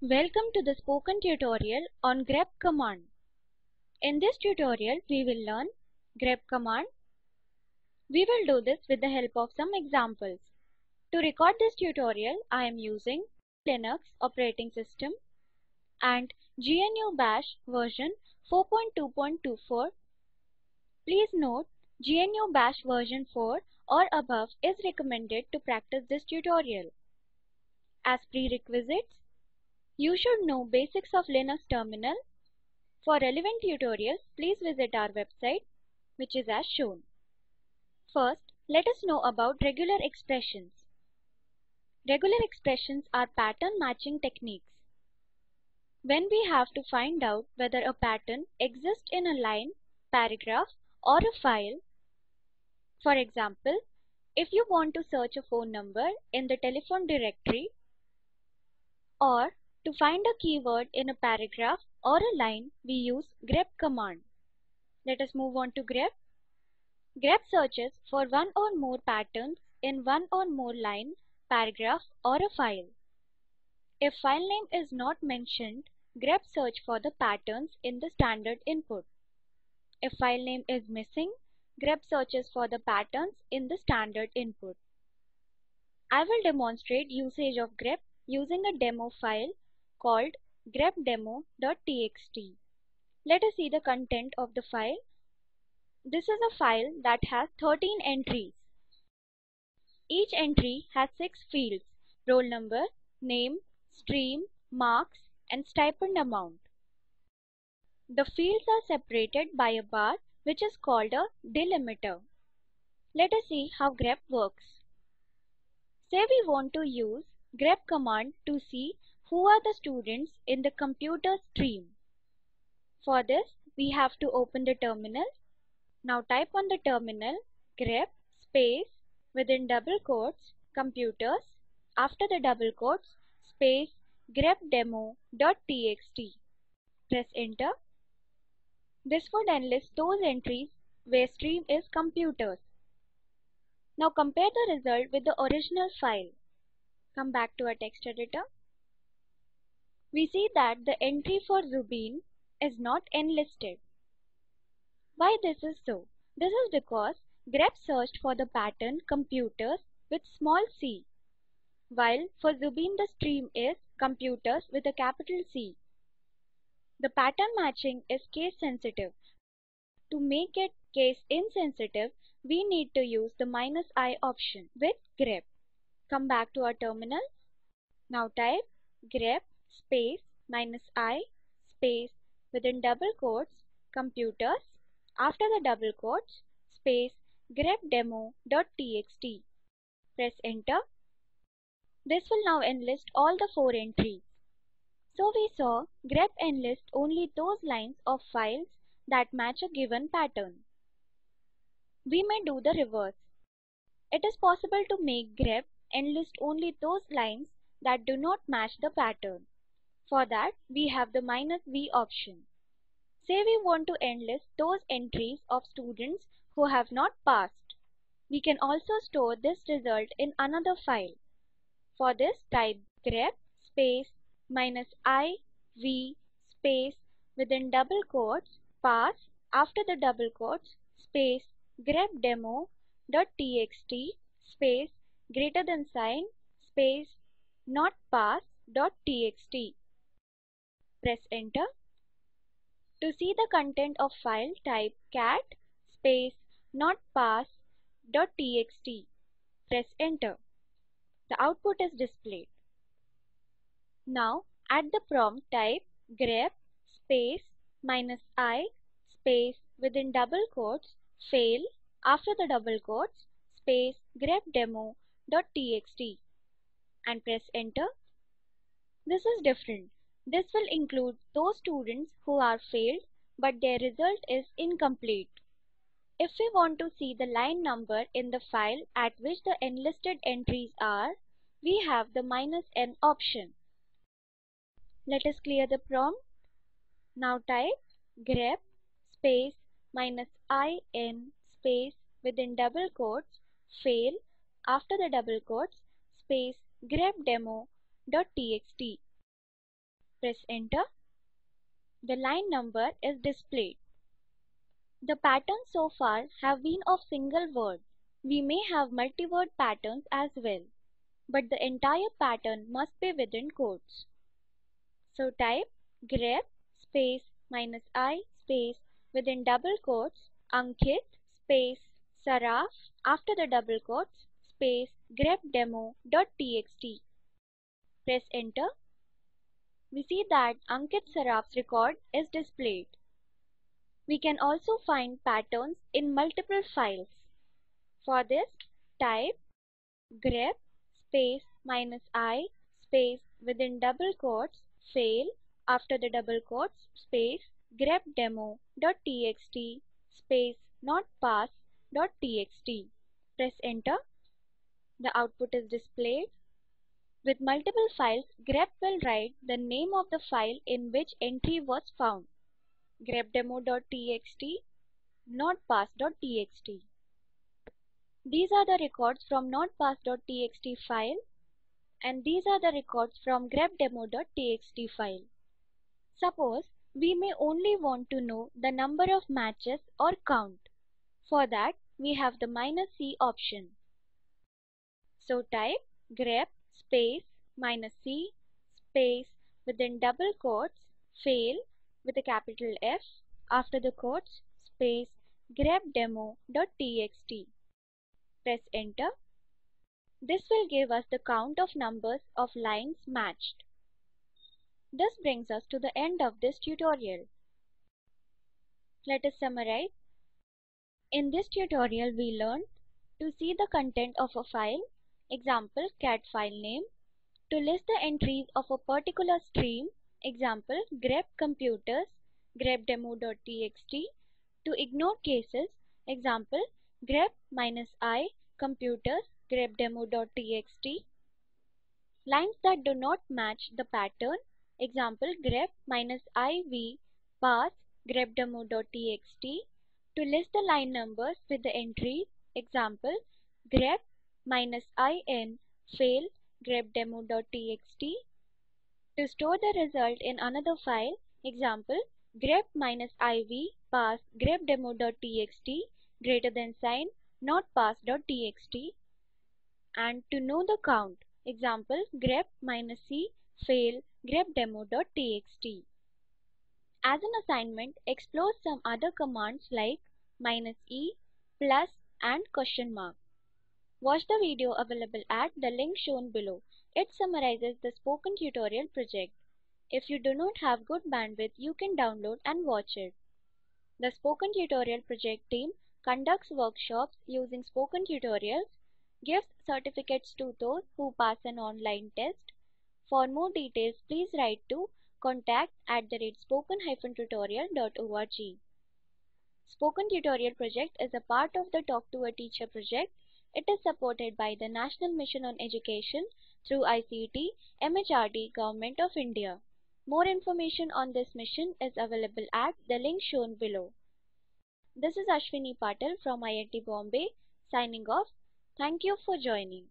Welcome to the spoken tutorial on grep command. In this tutorial we will learn grep command. We will do this with the help of some examples. To record this tutorial I am using Linux operating system and GNU Bash version 4.2.24. Please note GNU Bash version 4 or above is recommended to practice this tutorial. As prerequisites, you should know basics of Linux terminal. For relevant tutorials, please visit our website which is as shown. First, let us know about regular expressions. Regular expressions are pattern matching techniques. When we have to find out whether a pattern exists in a line, paragraph or a file. For example, if you want to search a phone number in the telephone directory or to find a keyword in a paragraph or a line, we use grep command. Let us move on to grep. grep searches for one or more patterns in one or more line, paragraph or a file. If file name is not mentioned, grep search for the patterns in the standard input. If file name is missing, grep searches for the patterns in the standard input. I will demonstrate usage of grep using a demo file called grepdemo.txt. Let us see the content of the file. This is a file that has 13 entries. Each entry has 6 fields roll number, name, stream, marks and stipend amount. The fields are separated by a bar which is called a delimiter. Let us see how grep works. Say we want to use grep command to see who are the students in the computer stream. For this, we have to open the terminal. Now type on the terminal grep space within double quotes computers after the double quotes space grepdemo.txt. Press enter. This would enlist those entries where stream is computers. Now compare the result with the original file. Come back to our text editor we see that the entry for Zubin is not enlisted. Why this is so? This is because grep searched for the pattern computers with small c, while for Zubin the stream is computers with a capital C. The pattern matching is case sensitive. To make it case insensitive, we need to use the minus i option with grep. Come back to our terminal. Now type grep space minus i space within double quotes computers after the double quotes space grepdemo.txt. Press enter. This will now enlist all the four entries. So we saw grep enlist only those lines of files that match a given pattern. We may do the reverse. It is possible to make grep enlist only those lines that do not match the pattern. For that, we have the minus "-v" option. Say we want to enlist those entries of students who have not passed. We can also store this result in another file. For this, type grep space minus i v space within double quotes pass after the double quotes space grepdemo.txt space greater than sign space not pass.txt. Press enter. To see the content of file type cat space notpass.txt. Press enter. The output is displayed. Now at the prompt type grep space minus i space within double quotes fail after the double quotes space grepdemo.txt and press enter. This is different. This will include those students who are failed but their result is incomplete. If we want to see the line number in the file at which the enlisted entries are, we have the minus "-n" option. Let us clear the prompt. Now type grep space minus "-in" space within double quotes fail after the double quotes space grepdemo.txt Press enter. The line number is displayed. The patterns so far have been of single word. We may have multi-word patterns as well, but the entire pattern must be within quotes. So type grep space minus i space within double quotes Ankit space Saraf after the double quotes space grep grepdemo.txt. Press enter. We see that Ankit Saraf's record is displayed. We can also find patterns in multiple files. For this, type grep space minus i space within double quotes fail after the double quotes space grepdemo.txt space not notpass.txt. Press enter. The output is displayed. With multiple files, grep will write the name of the file in which entry was found grepdemo.txt, notpass.txt. These are the records from notpass.txt file and these are the records from grepdemo.txt file. Suppose we may only want to know the number of matches or count. For that, we have the minus c option. So type grep space minus c space within double quotes fail with a capital F after the quotes space grepdemo.txt. Press enter. This will give us the count of numbers of lines matched. This brings us to the end of this tutorial. Let us summarize. In this tutorial we learned to see the content of a file, example cat file name, to list the entries of a particular stream, example grep computers, grepdemo.txt, to ignore cases, example grep minus i computers, grepdemo.txt, lines that do not match the pattern, example grep minus iv pass grepdemo.txt, to list the line numbers with the entries, example grep minus in fail grepdemo.txt. To store the result in another file, example grep minus iv pass grepdemo.txt greater than sign not pass.txt and to know the count, example grep minus c fail grepdemo.txt. As an assignment, explore some other commands like minus e, plus and question mark. Watch the video available at the link shown below. It summarizes the spoken tutorial project. If you do not have good bandwidth, you can download and watch it. The Spoken Tutorial Project team conducts workshops using spoken tutorials, gives certificates to those who pass an online test. For more details, please write to contact at the rate spoken-tutorial.org. Spoken Tutorial Project is a part of the Talk to a Teacher project. It is supported by the National Mission on Education through ICT, MHRD, Government of India. More information on this mission is available at the link shown below. This is Ashwini Patel from IIT Bombay signing off. Thank you for joining.